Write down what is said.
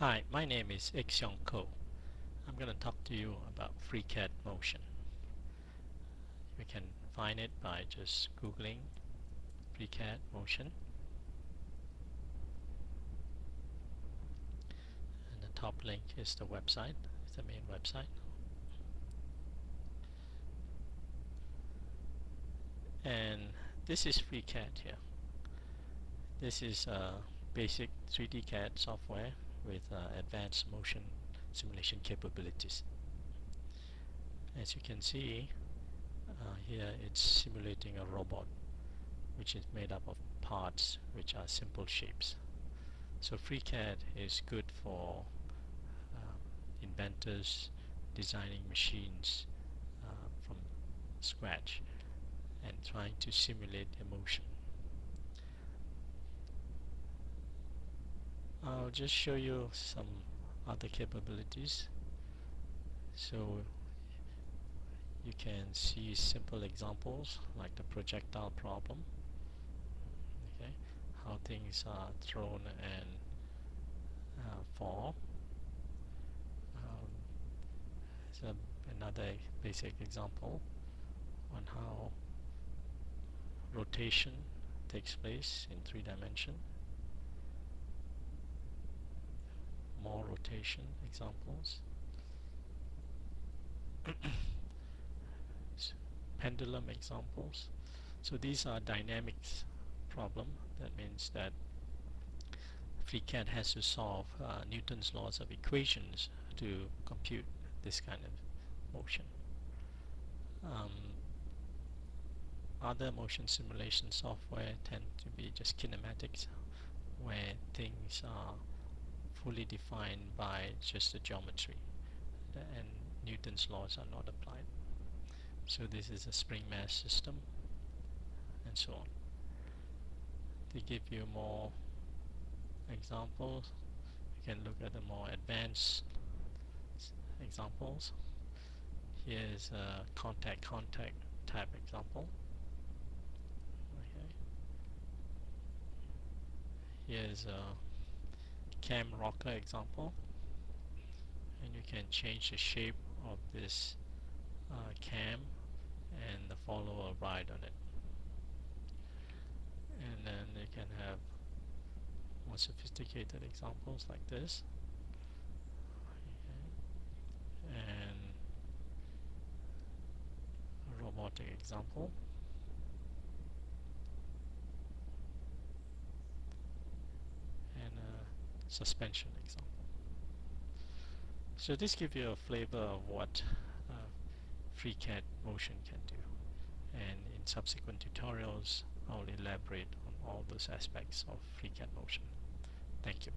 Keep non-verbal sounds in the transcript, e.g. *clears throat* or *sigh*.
Hi, my name is Siong Koh. I'm going to talk to you about FreeCAD Motion. You can find it by just googling FreeCAD Motion. And the top link is the website, it's the main website. And this is FreeCAD here. This is uh, basic 3D CAD software with uh, advanced motion simulation capabilities. As you can see uh, here it's simulating a robot which is made up of parts which are simple shapes. So FreeCAD is good for uh, inventors designing machines uh, from scratch and trying to simulate emotion. I'll just show you some other capabilities. So you can see simple examples like the projectile problem okay? How things are thrown and uh, fall. Um, another basic example on how rotation takes place in three dimension more rotation examples. *clears throat* Pendulum examples. So these are dynamics problem. That means that FreeCAD has to solve uh, Newton's laws of equations to compute this kind of motion. Um, other motion simulation software tend to be just kinematics where things are fully defined by just the geometry. And Newton's laws are not applied. So this is a spring mass system and so on. To give you more examples you can look at the more advanced examples. Here's a contact contact type example. Okay. Here's a cam rocker example. And you can change the shape of this uh, cam and the follower ride on it. And then you can have more sophisticated examples like this. And robotic example suspension example. So this gives you a flavor of what uh, FreeCAD motion can do and in subsequent tutorials I'll elaborate on all those aspects of FreeCAD motion. Thank you.